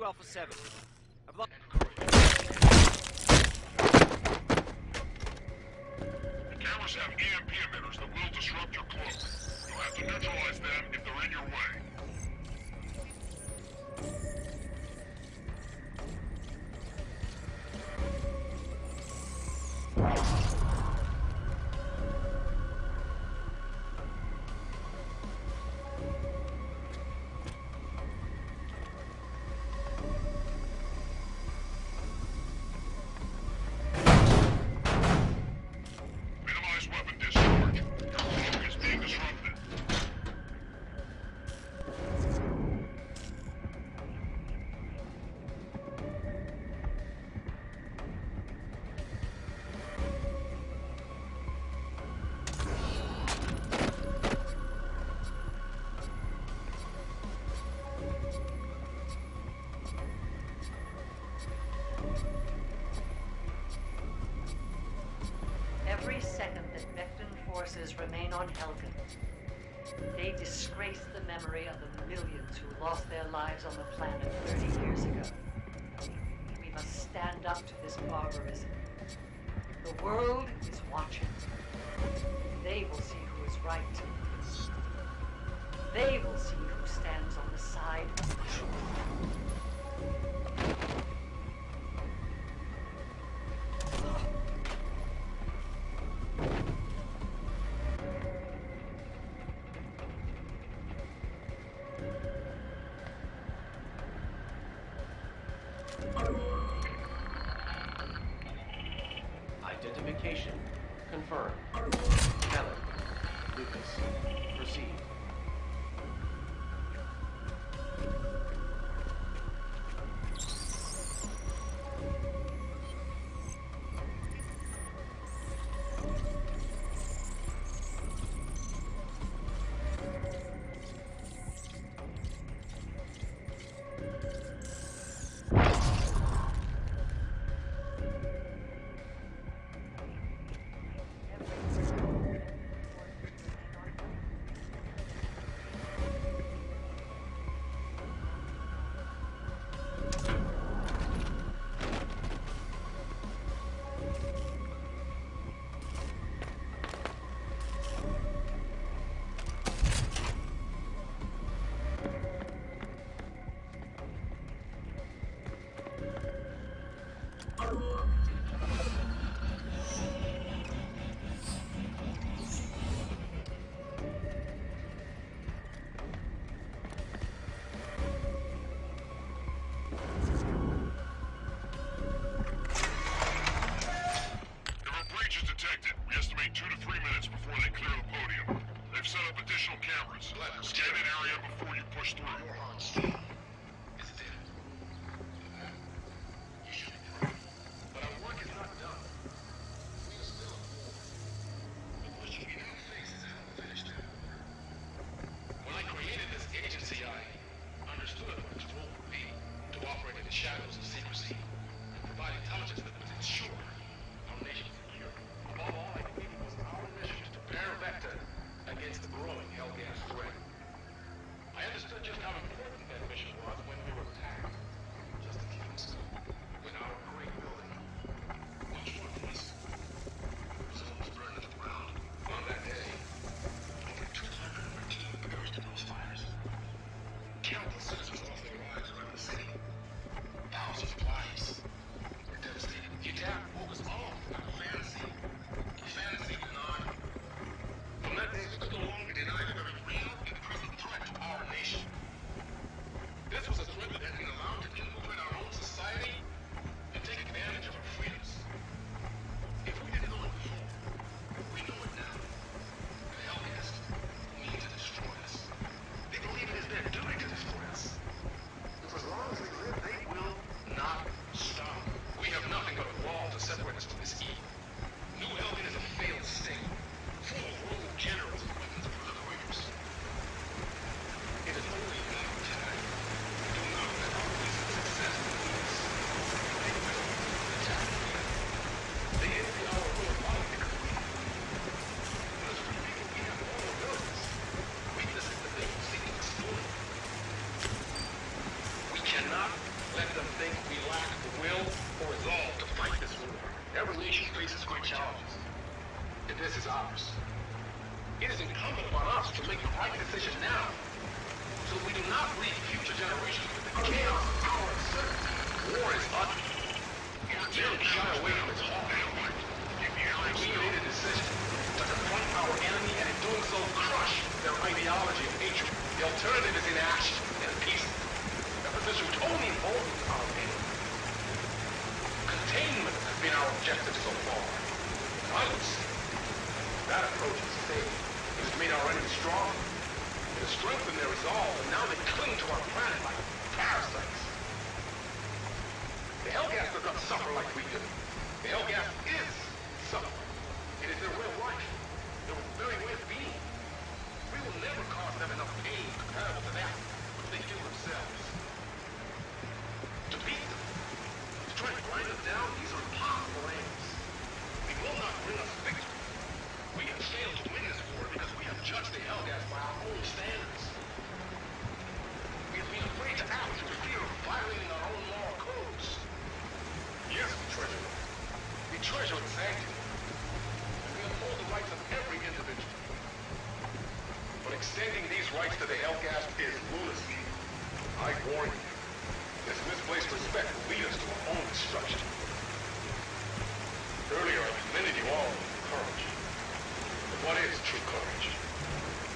2 Alpha 7. I've lost... forces remain on Helghan. They disgrace the memory of the millions who lost their lives on the planet 30 years ago. We must stand up to this barbarism. The world is watching. They will see who is right. They will see who stands on the side of the truth. Identification confirmed. Kellan. Lucas. Proceed. Not leave future generations with the chaos of our uncertainty. War is ugly. It will shy away from its horror. We made a decision to confront our enemy and in doing so crush their ideology of hatred. The alternative is inaction and peace. A position which only emboldens our enemy. Containment has been our objective so far. Violence. That approach has failed. It has made our enemy strong. Strengthened their resolve, and now they cling to our planet like parasites. The Helghast does not suffer like we do. The Helghast is suffering. It is their way of life, their very way of being. We will never cause them enough pain comparable to that which they do themselves. To beat them, to try to grind them down, these are impossible aims. They will not bring us victory. We have failed to win this war because we have judged the Helghast by our own standards. We have been afraid to act for fear of violating our own moral codes. Yes, we treasure it. We treasure its sanctity. And we uphold the rights of every individual. But extending these rights to the Helghast is lunacy. I warn you. This misplaced respect will lead us to our own destruction. Earlier, I commended you all for courage. But what is true courage?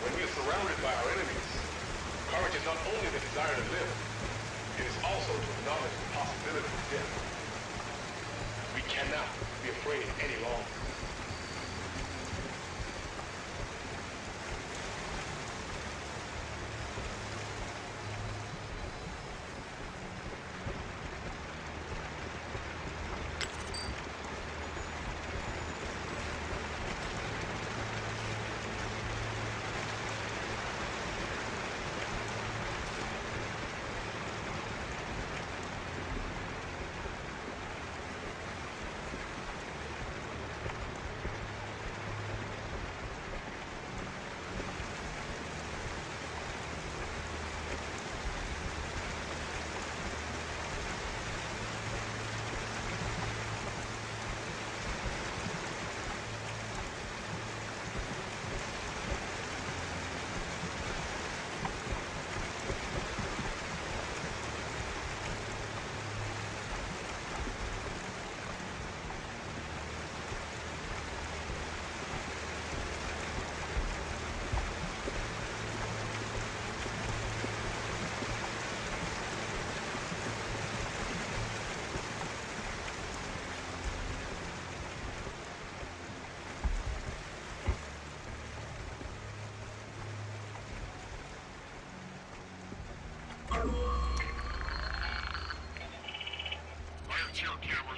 When we are surrounded by our enemies, courage is not only the desire to live, it is also to acknowledge the possibility of death. We cannot be afraid any longer. Joke, you're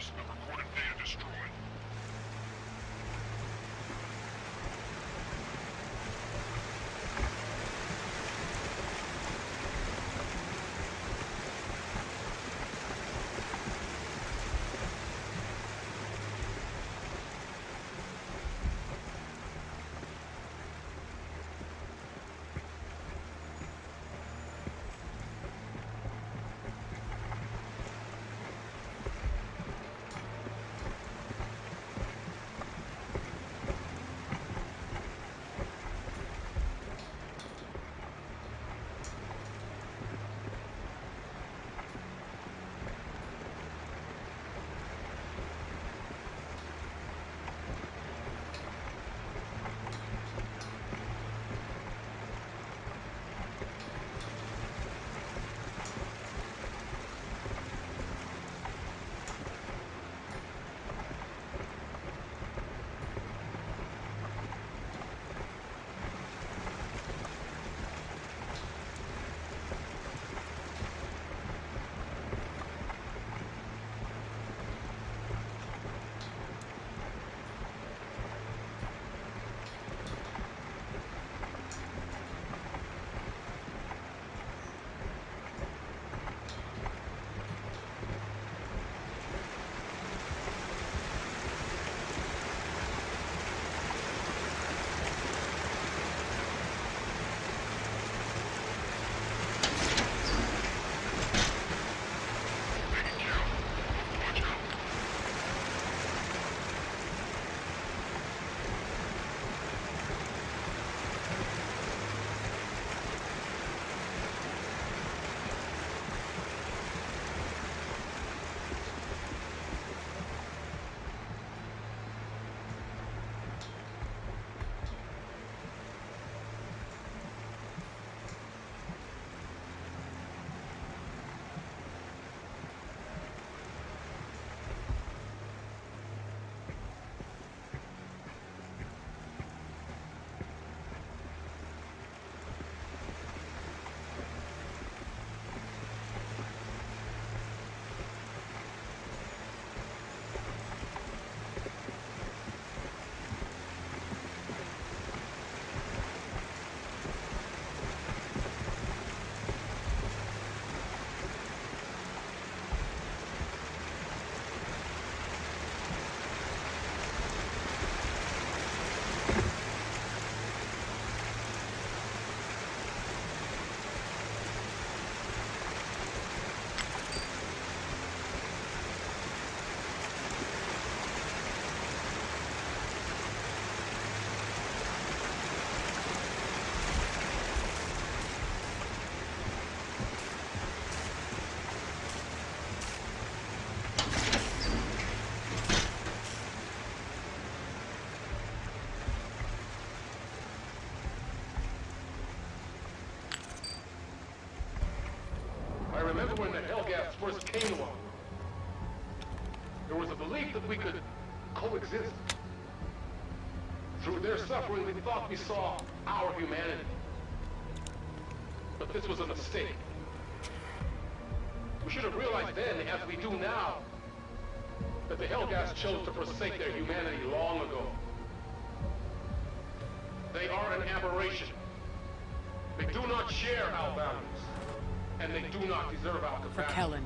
Helghast first came us. There was a belief that we could coexist. Through their suffering, we thought we saw our humanity. But this was a mistake. We should have realized then, as we do now, that the Helghast chose to forsake their humanity long ago. They are an aberration. They do not share our values, and they do not deserve our For. Kellan.